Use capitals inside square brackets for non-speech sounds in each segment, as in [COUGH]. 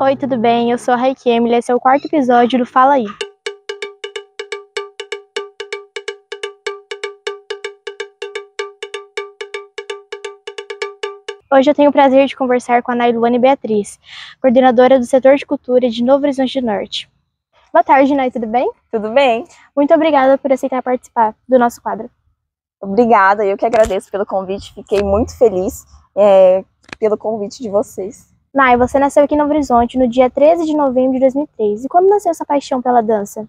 Oi, tudo bem? Eu sou a Raiki Emily, esse é o quarto episódio do Fala Aí. Hoje eu tenho o prazer de conversar com a Nailuane Beatriz, coordenadora do setor de cultura de Novo Horizonte do Norte. Boa tarde, Nai, tudo bem? Tudo bem. Muito obrigada por aceitar participar do nosso quadro. Obrigada, eu que agradeço pelo convite, fiquei muito feliz é, pelo convite de vocês. Nai, você nasceu aqui em Novo Horizonte no dia 13 de novembro de 2003. E quando nasceu essa paixão pela dança?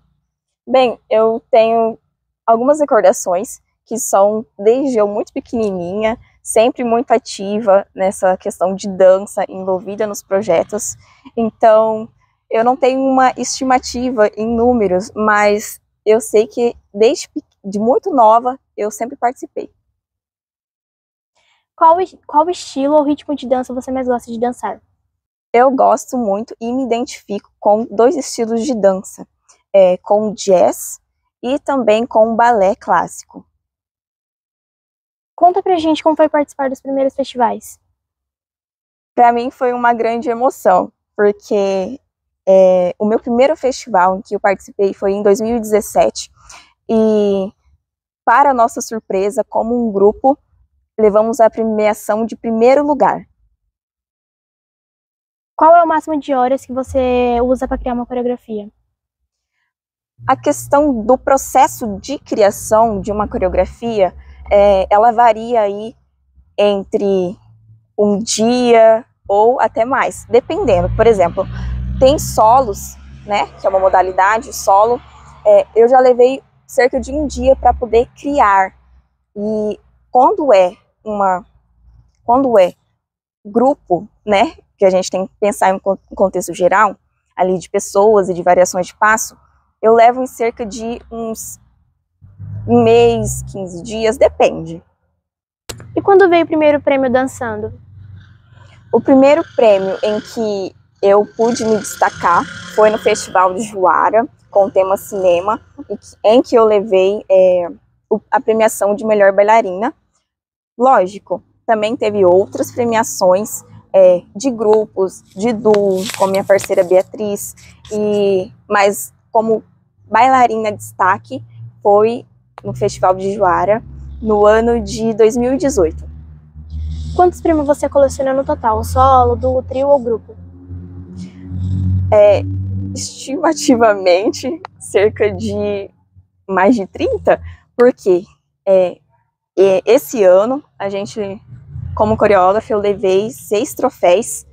Bem, eu tenho algumas recordações que são desde eu muito pequenininha, sempre muito ativa nessa questão de dança, envolvida nos projetos. Então, eu não tenho uma estimativa em números, mas eu sei que desde de muito nova eu sempre participei. Qual, qual estilo ou ritmo de dança você mais gosta de dançar? Eu gosto muito e me identifico com dois estilos de dança, é, com jazz e também com balé clássico. Conta pra gente como foi participar dos primeiros festivais. Para mim foi uma grande emoção, porque é, o meu primeiro festival em que eu participei foi em 2017 e, para nossa surpresa, como um grupo, levamos a premiação de primeiro lugar. Qual é o máximo de horas que você usa para criar uma coreografia? A questão do processo de criação de uma coreografia, é, ela varia aí entre um dia ou até mais, dependendo. Por exemplo, tem solos, né, que é uma modalidade solo, é, eu já levei cerca de um dia para poder criar. E quando é uma, quando é grupo, né, que a gente tem que pensar em um contexto geral, ali de pessoas e de variações de passo, eu levo em cerca de uns um mês, 15 dias, depende. E quando veio o primeiro prêmio dançando? O primeiro prêmio em que eu pude me destacar foi no Festival de Juara, com o tema cinema, em que eu levei é, a premiação de melhor bailarina. Lógico, também teve outras premiações é, de grupos, de duo, com minha parceira Beatriz, e mas como bailarina destaque foi no Festival de Juara, no ano de 2018. Quantos prêmios você coleciona no total? Solo, duo, trio ou grupo? É, estimativamente, cerca de mais de 30, porque é, esse ano a gente como coreógrafa, eu levei seis troféus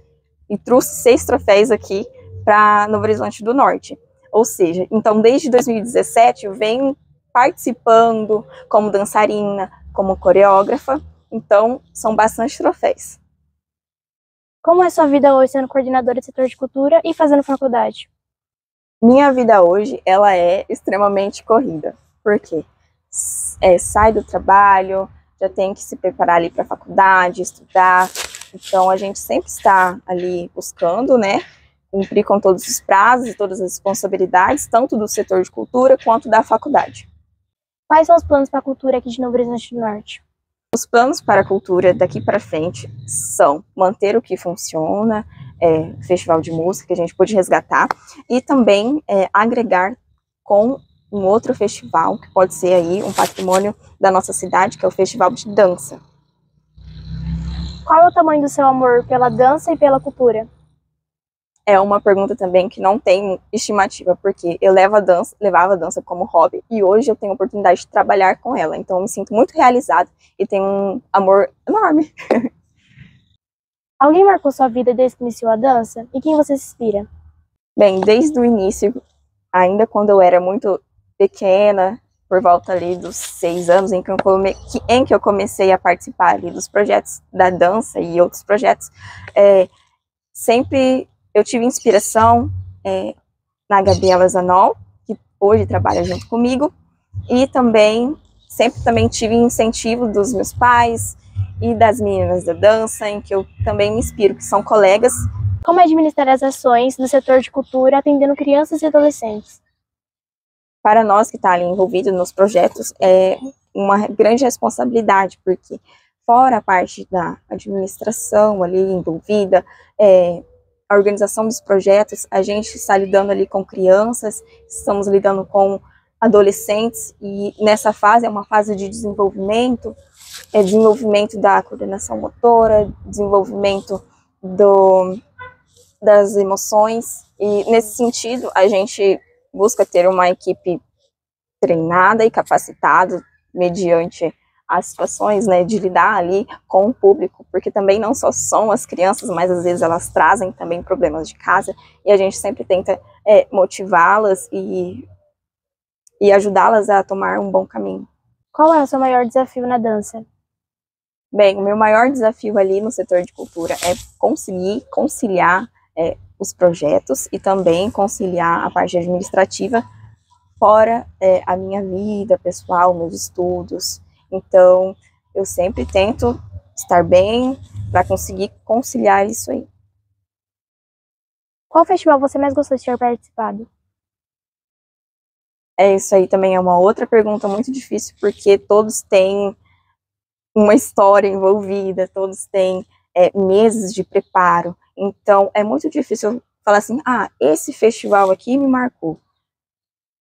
e trouxe seis troféus aqui para Novo Horizonte do Norte. Ou seja, então desde 2017 eu venho participando como dançarina, como coreógrafa, então são bastante troféus. Como é sua vida hoje sendo coordenadora do setor de cultura e fazendo faculdade? Minha vida hoje, ela é extremamente corrida. Por quê? É, sai do trabalho, já tem que se preparar ali para a faculdade, estudar. Então a gente sempre está ali buscando, né, cumprir com todos os prazos e todas as responsabilidades, tanto do setor de cultura quanto da faculdade. Quais são os planos para a cultura aqui de Novo Horizonte do Norte? Os planos para a cultura daqui para frente são manter o que funciona, é, festival de música que a gente pôde resgatar, e também é, agregar com um outro festival, que pode ser aí um patrimônio da nossa cidade, que é o Festival de Dança. Qual é o tamanho do seu amor pela dança e pela cultura? É uma pergunta também que não tem estimativa, porque eu levo a dança, levava a dança como hobby e hoje eu tenho a oportunidade de trabalhar com ela. Então eu me sinto muito realizada e tenho um amor enorme. [LAUGHS] Alguém marcou sua vida desde que iniciou a dança? E quem você se inspira? Bem, desde o início, ainda quando eu era muito pequena, por volta ali dos seis anos, em que eu, come, em que eu comecei a participar ali dos projetos da dança e outros projetos, é, sempre eu tive inspiração é, na Gabriela Zanol, que hoje trabalha junto comigo, e também sempre também tive incentivo dos meus pais e das meninas da dança, em que eu também me inspiro, que são colegas. Como administrar as ações do setor de cultura atendendo crianças e adolescentes? Para nós que está ali envolvido nos projetos, é uma grande responsabilidade, porque fora a parte da administração ali envolvida, é, a organização dos projetos, a gente está lidando ali com crianças, estamos lidando com adolescentes, e nessa fase é uma fase de desenvolvimento, é desenvolvimento da coordenação motora, desenvolvimento do, das emoções, e nesse sentido a gente busca ter uma equipe treinada e capacitada mediante as situações, né, de lidar ali com o público, porque também não só são as crianças, mas às vezes elas trazem também problemas de casa, e a gente sempre tenta é, motivá-las e, e ajudá-las a tomar um bom caminho. Qual é o seu maior desafio na dança? Bem, o meu maior desafio ali no setor de cultura é conseguir conciliar é, os projetos e também conciliar a parte administrativa fora é, a minha vida pessoal, meus estudos. Então, eu sempre tento estar bem para conseguir conciliar isso aí. Qual festival você mais gostou de ter participado? É isso aí também é uma outra pergunta muito difícil porque todos têm uma história envolvida, todos têm é, meses de preparo. Então é muito difícil falar assim, ah, esse festival aqui me marcou.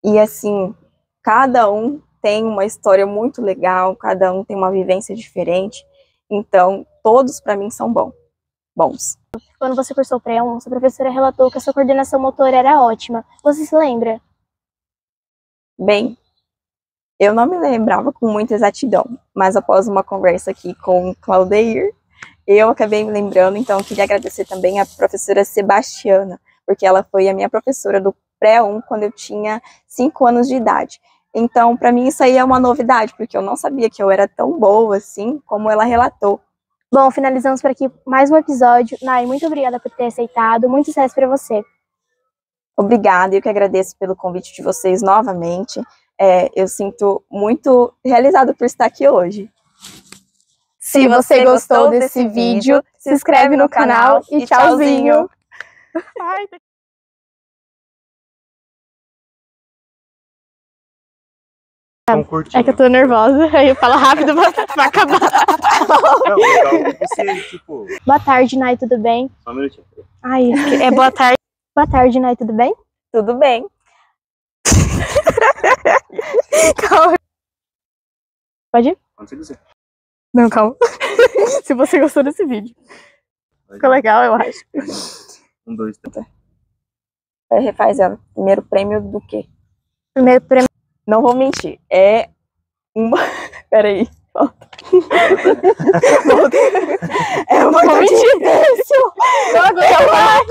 E assim, cada um tem uma história muito legal, cada um tem uma vivência diferente. Então, todos para mim são bom, bons. Quando você cursou o pré-1, sua professora relatou que a sua coordenação motora era ótima. Você se lembra? Bem, eu não me lembrava com muita exatidão, mas após uma conversa aqui com Claudeir, eu acabei me lembrando, então queria agradecer também a professora Sebastiana, porque ela foi a minha professora do pré-1 quando eu tinha 5 anos de idade. Então, para mim, isso aí é uma novidade, porque eu não sabia que eu era tão boa assim como ela relatou. Bom, finalizamos por aqui mais um episódio. Nai, muito obrigada por ter aceitado. Muito sucesso para você. Obrigada, eu que agradeço pelo convite de vocês novamente. É, eu sinto muito realizada por estar aqui hoje. Se você gostou desse vídeo, se inscreve no canal e tchauzinho. [LAUGHS] É que eu tô nervosa, [LAUGHS] aí eu falo rápido pra, [LAUGHS] acabar. Não, legal você, tipo... Boa tarde, Nai, tudo bem? Só um minutinho. Ai, é boa tarde. Boa tarde, Nai, tudo bem? Tudo bem. calma. Pode ir? Quando você quiser. Não, calma. [LAUGHS] Se você gostou desse vídeo. Ficou legal, eu acho. Um, dois, três. Refaz ela. Primeiro prêmio do quê? Primeiro prêmio. Não vou mentir. É uma. [LAUGHS] Peraí. [LAUGHS] É uma Vou mentir. difícil. Não aguento mais.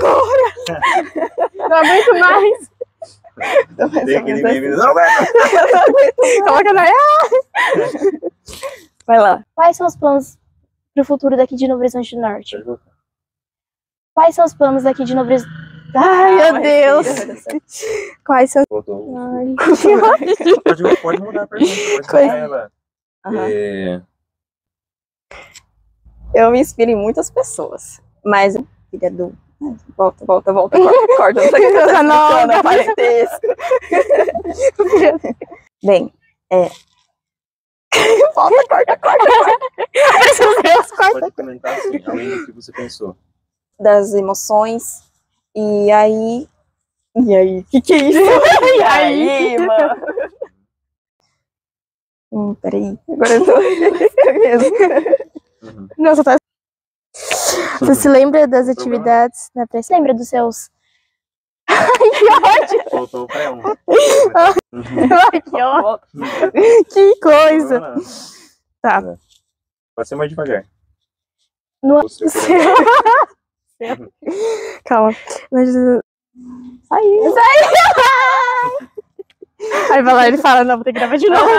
Não aguento mais. Não, velho. Coloca na é. Vai lá. Quais são os planos pro futuro daqui de Novo Horizonte do Norte? Quais são os planos daqui de Novo Horizonte? Ai, meu Deus. [LAUGHS] Quais são... Voltou. Ai, [LAUGHS] Pode, [LAUGHS] pode mudar a pergunta. Pode Coisa- ela. É, Eu me inspiro em muitas pessoas, mas filha do. Volta, volta, volta, corta, corta. Não o tá explicando, é parentesco. Bem, é. [LAUGHS] volta, corta, corta. Meus cortes. pode comentar assim, além do que você pensou. Das emoções. E aí. E aí? Que que é isso? [LAUGHS] E aí? mano? Hum, peraí. Agora eu tô. mesmo. Uhum. Nossa, tá... Você se lembra das atividades na pré? Você lembra dos seus... Voltou pra um. Ai, que ódio. Que coisa. Não, não. Tá. É. Pode ser mais devagar. No- [LAUGHS] Calma. Mas... Saiu. Aí vai lá, ele fala, não, vou ter que gravar de novo.